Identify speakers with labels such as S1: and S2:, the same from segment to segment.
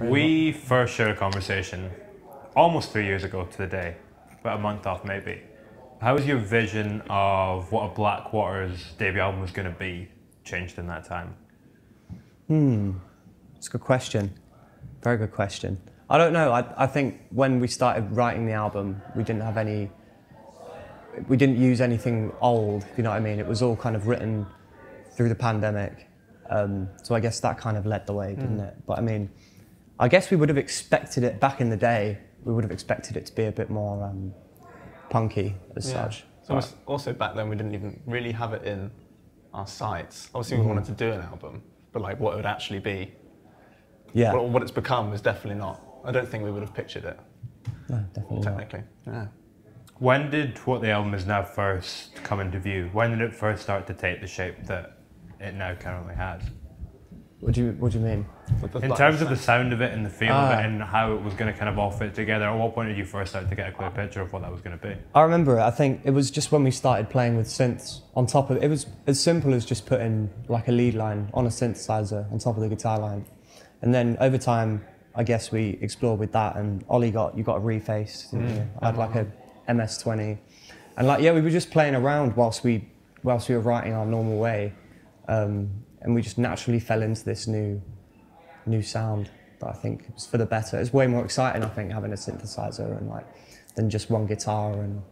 S1: We first shared a conversation almost three years ago to the day, about a month off maybe. How has your vision of what a Blackwaters debut album was going to be changed in that time?
S2: Hmm, it's a good question. Very good question. I don't know. I, I think when we started writing the album, we didn't have any. We didn't use anything old, if you know what I mean. It was all kind of written through the pandemic. Um, so I guess that kind of led the way, didn't it? But I mean, I guess we would have expected it back in the day. We would have expected it to be a bit more um, punky as
S3: Yeah.
S2: such.
S3: So almost- also back then we didn't even really have it in our sights. Obviously we wanted to do an album, but like what it would actually be,
S2: Yeah,
S3: what, what it's become is definitely not. I don't think we would have pictured it
S2: no, definitely. not.
S3: technically. Yeah.
S1: When did what the album is now first come into view? When did it first start to take the shape that it now currently has?
S2: What do you What do you mean?
S1: In
S3: like,
S1: terms of the sound of it and the feel of
S2: Ah.
S1: it and how it was going to kind of all fit together, at what point did you first start to get a clear picture of what that was going to be?
S2: I remember it. I think it was just when we started playing with synths on top of it. was as simple as just putting like a lead line on a synthesizer on top of the guitar line, and then over time, I guess we explored with that. And Ollie got you got a reface. didn't you? I had like a MS20, and like yeah, we were just playing around whilst we whilst we were writing our normal way, um, and we just naturally fell into this new new sound that I think was for the better. It's way more exciting, I think, having a synthesizer and like than just one guitar and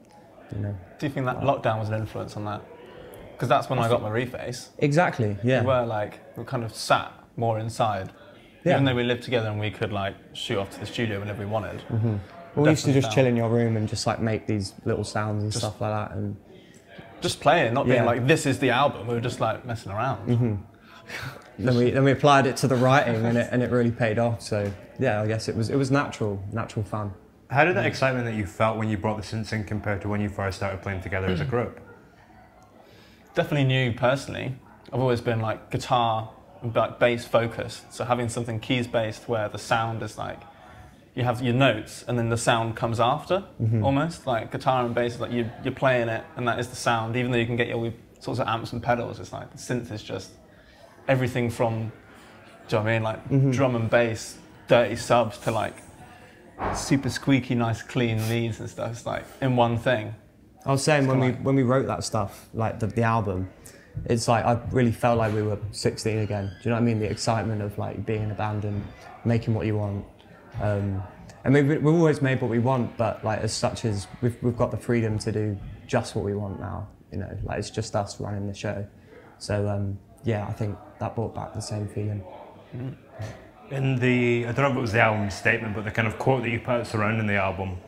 S2: you know.
S3: Do you think that lockdown was an influence on that? Because that's when I got my reface.
S2: Exactly. Yeah.
S3: We were like, we kind of sat more inside.
S2: Yeah.
S3: Even though we lived together and we could like shoot off to the studio whenever we wanted. Mm-hmm.
S2: well, we used to just chill in your room and just like make these little sounds and
S3: Just-
S2: stuff like that. And
S3: Just playing, not being
S2: Yeah.
S3: like, this is the album. We were just like messing around. Mm-hmm.
S2: then we then we applied it to the writing and it and it really paid off. So yeah, I guess it was it was natural, natural fun.
S1: How did that excitement that you felt when you brought the synths in compare to when you first started playing together as a group?
S3: Definitely new personally. I've always been like guitar and like bass focused. So having something keys based where the sound is like, you have your notes and then the sound comes after mm-hmm. almost. Like guitar and bass is like you, you're playing it and that is the sound. Even though you can get your sorts of amps and pedals, it's like the synth is just everything from, do you know what I mean? Like drum and bass, dirty subs to like super squeaky, nice, clean leads and stuff. It's like in one thing.
S2: I was saying when we
S3: like-
S2: when we wrote that stuff, like the, the album, it's like I really felt like we were 16 again. Do you know what I mean? The excitement of like being in a band and making what you want. Um, and we've, we've always made what we want, but like as such as we've, we've got the freedom to do just what we want now. You know, like it's just us running the show. So um, yeah, I think that brought back the same feeling. Mm.
S1: In the, I don't know if it was the album statement, but the kind of quote that you put surrounding the album,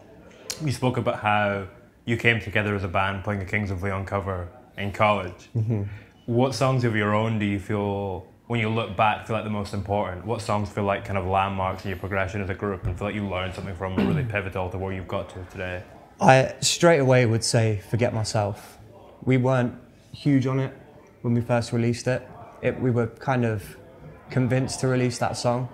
S1: you spoke about how you came together as a band playing a Kings of Leon cover in college. Mm-hmm. What songs of your own do you feel, when you look back, feel like the most important? What songs feel like kind of landmarks in your progression as a group and feel like you learned something from and really pivotal to where you've got to today?
S2: I straight away would say Forget Myself. We weren't huge on it when we first released it. it we were kind of convinced to release that song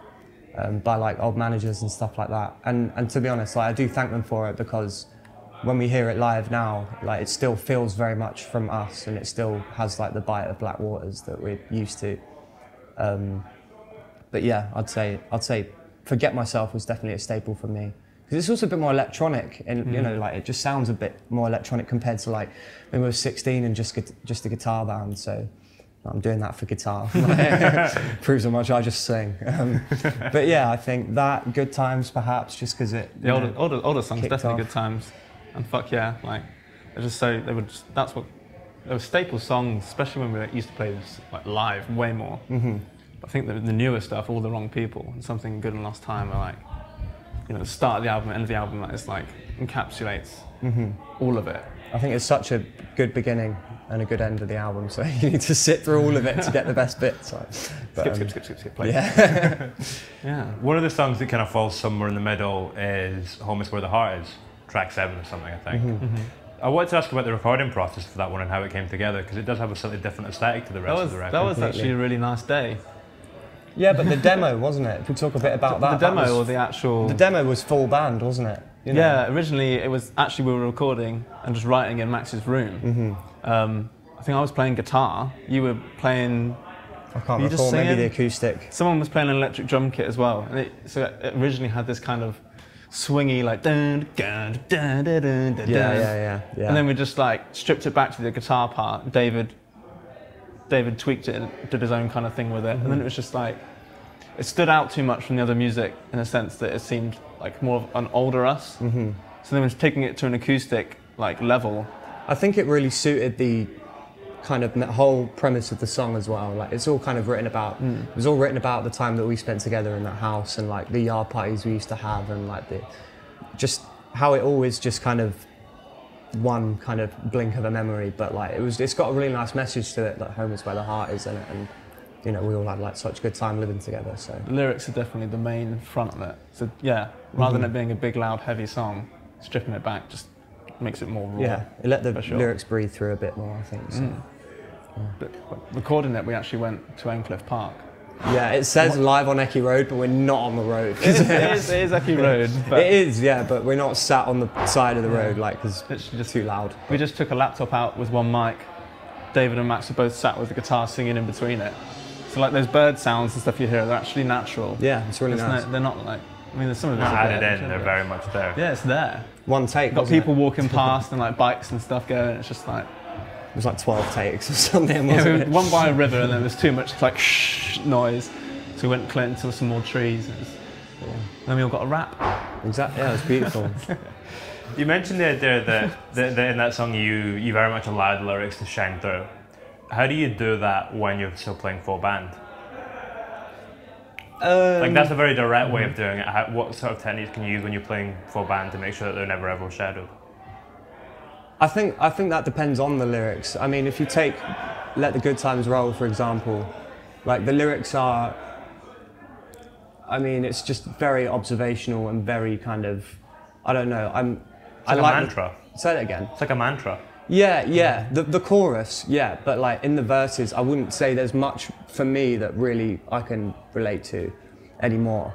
S2: um, by like old managers and stuff like that. And, and to be honest, like, I do thank them for it because when we hear it live now, like it still feels very much from us and it still has like the bite of Blackwaters that we're used to. Um, but yeah, I'd say I'd say Forget Myself was definitely a staple for me because it's also a bit more electronic and you know like it just sounds a bit more electronic compared to like when we were 16 and just just a guitar band. So I'm doing that for guitar. Proves how much I just sing. Um, but yeah, I think that Good Times perhaps just because it.
S3: The older,
S2: know,
S3: older, older songs, definitely
S2: off.
S3: good times. And fuck yeah, like, they're just so, they were just, that's what, they were staple songs, especially when we like, used to play this like live way more. Mm-hmm. I think the, the newer stuff, All the Wrong People, and Something Good and Lost Time are like, you know, the start of the album, end of the album, that is like, encapsulates
S2: Mm-hmm.
S3: all of it.
S2: I think it's such a good beginning and a good end of the album, so you need to sit through all of it to get the best bits. Like, but,
S3: Skip,
S2: um,
S3: skip, skip, skip, skip, play.
S2: Yeah.
S3: yeah.
S1: One of the songs that kind of falls somewhere in the middle is Home is Where the Heart Is, track seven or something, I think. I wanted to ask about the recording process for that one and how it came together because it does have a slightly different aesthetic to the
S3: That
S1: rest
S3: was,
S1: of the record.
S3: that was actually a really nice day.
S2: Yeah, but the demo, wasn't it? If we talk a bit about
S3: the
S2: that. that
S3: demo
S2: was-
S3: or the actual.
S2: the demo was full band, wasn't it? You know?
S3: Yeah, originally it was actually we were recording and just writing in Max's room.
S2: Mm-hmm.
S3: Um, I think I was playing guitar. You were playing
S2: I can't
S3: You just
S2: recall. Maybe the acoustic.
S3: Someone was playing an electric drum kit as well, and it, so it originally had this kind of swingy like dun dun dun dun dun dun. dun.
S2: Yeah, yeah, yeah, yeah.
S3: And then we just like stripped it back to the guitar part. David, David tweaked it and did his own kind of thing with it, and then it was just like it stood out too much from the other music in a sense that it seemed like more of an older us. Mm-hmm. So then, was taking it to an acoustic like level.
S2: I think it really suited the kind of whole premise of the song as well. Like it's all kind of written about. It was all written about the time that we spent together in that house and like the yard parties we used to have and like the just how it always just kind of one kind of blink of a memory. But like it was, it's got a really nice message to it. That home is where the heart is in it, and you know we all had like such a good time living together. So
S3: The lyrics are definitely the main front of it. So yeah, rather than mm-hmm. it being a big, loud, heavy song, stripping it back just makes it more raw.
S2: yeah, it let the
S3: sure.
S2: lyrics breathe through a bit more. I think. So. Mm.
S3: But recording it, we actually went to Endcliffe Park.
S2: Yeah, it says live on Eccy Road, but we're not on the road.
S3: It is, it is, it is Eccy Road, but
S2: It is, yeah, but we're not sat on the side of the road like because
S3: It's
S2: just too loud.
S3: we just took a laptop out with one mic. David and Max are both sat with the guitar singing in between it. So like those bird sounds and stuff you hear, they're actually natural.
S2: Yeah, it's really
S3: It's
S2: nice.
S3: no- they're not like, I mean, there's some of
S1: Not
S3: it's
S1: added in, they're very much there.
S3: Yeah, it's there.
S2: One take.
S3: Got
S2: wasn't
S3: people
S2: It?
S3: walking past and like bikes and stuff going. It's just like
S2: it was like 12 takes or something,
S3: yeah,
S2: wasn't
S3: we went one by a river and there was too much like shh noise, so we went clear into some more trees. And it was- and then we all got a rap.
S2: Exactly. Yeah, it was beautiful.
S1: You mentioned the idea that, that, that in that song you, you very much allowed the lyrics to shine through. How do you do that when you're still playing full band? like that's um, a very direct way of mm-hmm. doing it. How, what sort of techniques can you use when you're playing full band to make sure that they're never ever shadowed?
S2: I think I think that depends on the lyrics. I mean, if you take "Let the Good Times Roll" for example, like the lyrics are. I mean, it's just very observational and very kind of. I don't know. I'm.
S1: It's like
S2: I
S1: a
S2: like
S1: mantra.
S2: Say that again.
S1: It's like a mantra.
S2: Yeah, yeah. The the chorus, yeah, but like in the verses, I wouldn't say there's much for me that really I can relate to anymore.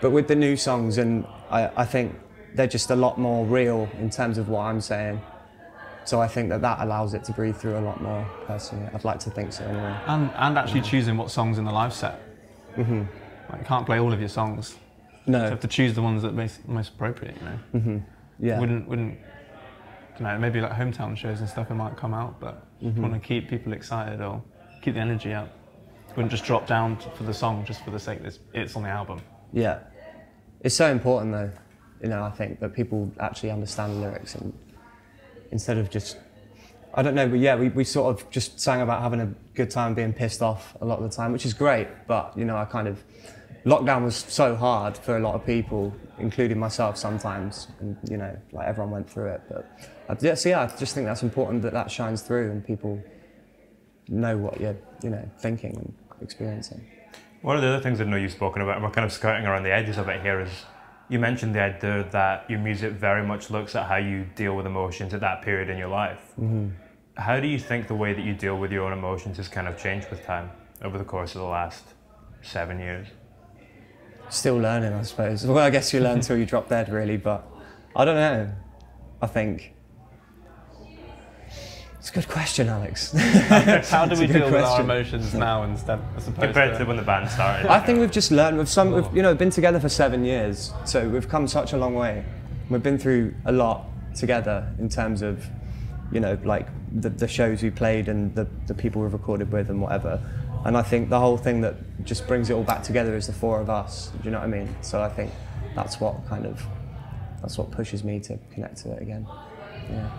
S2: But with the new songs, and I, I think they're just a lot more real in terms of what I'm saying. So I think that that allows it to breathe through a lot more. Personally, I'd like to think so anyway.
S3: And, and actually choosing what songs in the live set. Mm-hmm. Like, you can't play all of your songs.
S2: No.
S3: You have to choose the ones that are most, most appropriate, you know.
S2: yeah,
S3: Wouldn't, wouldn't, you know, maybe like hometown shows and stuff, it might come out, but if you want to keep people excited or keep the energy up. Wouldn't just drop down for the song just for the sake that it's, it's on the album.
S2: yeah. It's so important though, you know. I think that people actually understand lyrics and instead of just I don't know, but yeah, we, we sort of just sang about having a good time, being pissed off a lot of the time, which is great. But you know, I kind of lockdown was so hard for a lot of people, including myself sometimes, and you know, like everyone went through it. But I, yeah, so yeah, I just think that's important that that shines through and people know what you're, you know, thinking and experiencing.
S1: One of the other things I know you've spoken about, and we're kind of skirting around the edges of it here, is you mentioned the idea that your music very much looks at how you deal with emotions at that period in your life. Mm-hmm. How do you think the way that you deal with your own emotions has kind of changed with time over the course of the last seven years?
S2: Still learning, I suppose. Well, I guess you learn until you drop dead, really. But I don't know. I think it's a good question, Alex.
S3: How do we
S2: a good
S3: deal with our emotions now instead as opposed
S1: Compared
S3: to
S1: to when the band started.
S2: I think we've just learned. We've some, we've, you know, been together for seven years, so we've come such a long way. We've been through a lot together in terms of, you know, like the, the shows we played and the, the people we've recorded with and whatever. And I think the whole thing that just brings it all back together is the four of us. Do you know what I mean? So I think that's what kind of that's what pushes me to connect to it again. Yeah.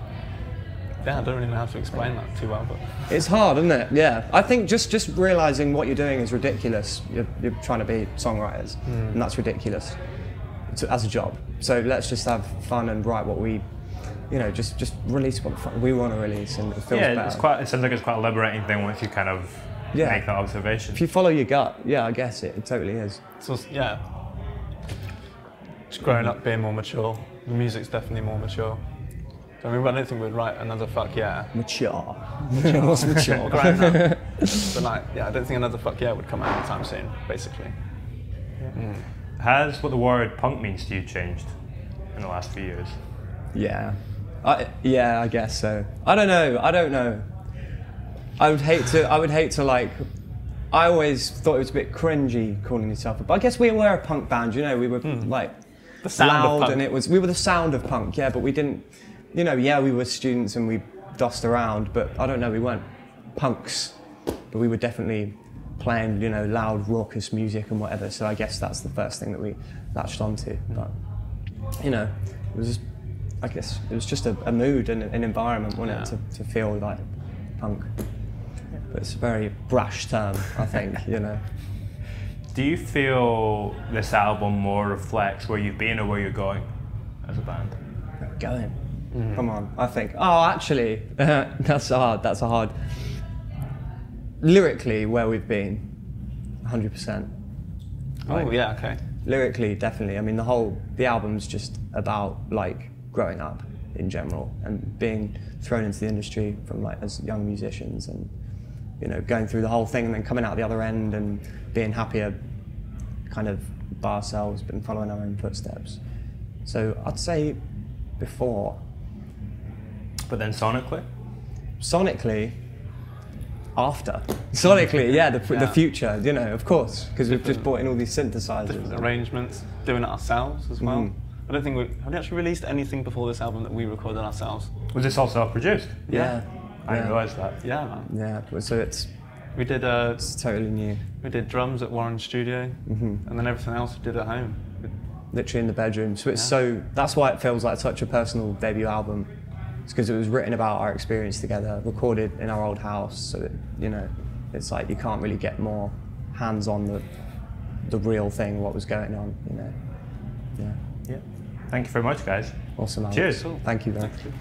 S3: Yeah, I don't really know how to explain that too well, but
S2: It's hard, isn't it? Yeah. I think just just realizing what you're doing is ridiculous. You're, you're trying to be songwriters, hmm. and that's ridiculous to, as a job. So let's just have fun and write what we, you know, just just release what the fuck we want to release, and it feels
S1: yeah,
S2: better.
S1: it's quite. It sounds like it's quite a liberating thing once you kind of
S2: Yeah.
S1: make that observation.
S2: if you follow your gut, yeah, I guess it, it totally is.
S3: so yeah, just growing up, being more mature. The music's definitely more mature. I mean, I don't think we'd write another fuck yeah.
S2: Mature. What's mature?
S3: Growing up, but like, yeah, I don't think another fuck yeah would come out anytime soon. Basically,
S1: Has what the word punk means to you changed in the last few years?
S2: Yeah. I, yeah, I guess so. I don't know. I don't know. I would hate to. I would hate to like I always thought it was a bit cringy calling yourself a. But I guess we were a punk band. You know, we were like
S3: Hmm. The sound of
S2: loud,
S3: punk.
S2: and it was we were the sound of punk. Yeah, but we didn't. You know, yeah, we were students and we dossed around, but I don't know, we weren't punks, but we were definitely playing, you know, loud, raucous music and whatever. So I guess that's the first thing that we latched onto. But you know, it was. I guess it was just a, a mood and an environment, wasn't it, to, to feel like punk. But it's a very brash term, I think, you know.
S1: Do you feel this album more reflects where you've been or where you're going as a band?
S2: Going. Mm-hmm. Come on, I think. Oh, actually, that's hard. That's a hard. Lyrically, where we've been, 100%.
S3: Oh yeah, okay.
S2: Lyrically, definitely. I mean, the whole the album's just about like growing up in general and being thrown into the industry from like as young musicians and you know going through the whole thing and then coming out the other end and being happier, kind of by ourselves, but following our own footsteps. So I'd say before
S1: But then sonically?
S2: sonically after sonically yeah the,
S3: Yeah.
S2: the future you know of course because we've just
S3: Different-
S2: brought in all these synthesizers
S3: Different arrangements, doing it ourselves as well.
S2: Mhm.
S3: I don't think we have we actually released anything before this album that we recorded ourselves.
S1: Was this all self-produced?
S2: yeah
S1: I didn't realise that.
S3: Yeah, man.
S2: yeah so it's
S3: We did uh,
S2: it's totally new
S3: we did drums at Warren Studio,
S2: hmm
S3: and then everything else we did at home.
S2: literally in the bedroom so it's
S3: Yeah.
S2: so that's why it feels like such a personal debut album it's because it was written about our experience together recorded in our old house so you know it's like you can't really get more hands on the the real thing what was going on you know yeah
S1: Yeah. Thank you very much, guys.
S2: awesome Alex.
S1: Cheers.
S2: Thank you very
S3: Thank you.